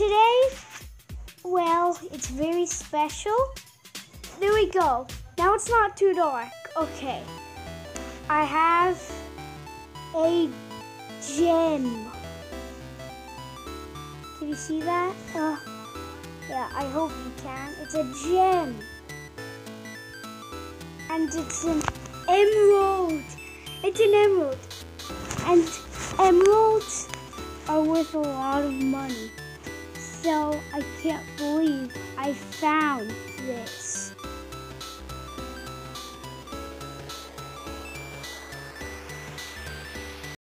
today, well, it's very special. There we go. Now it's not too dark. Okay. I have a gem. Can you see that? Uh, yeah, I hope you can. It's a gem. And it's an emerald. It's an emerald. And emeralds are worth a lot of money. So I can't believe I found this.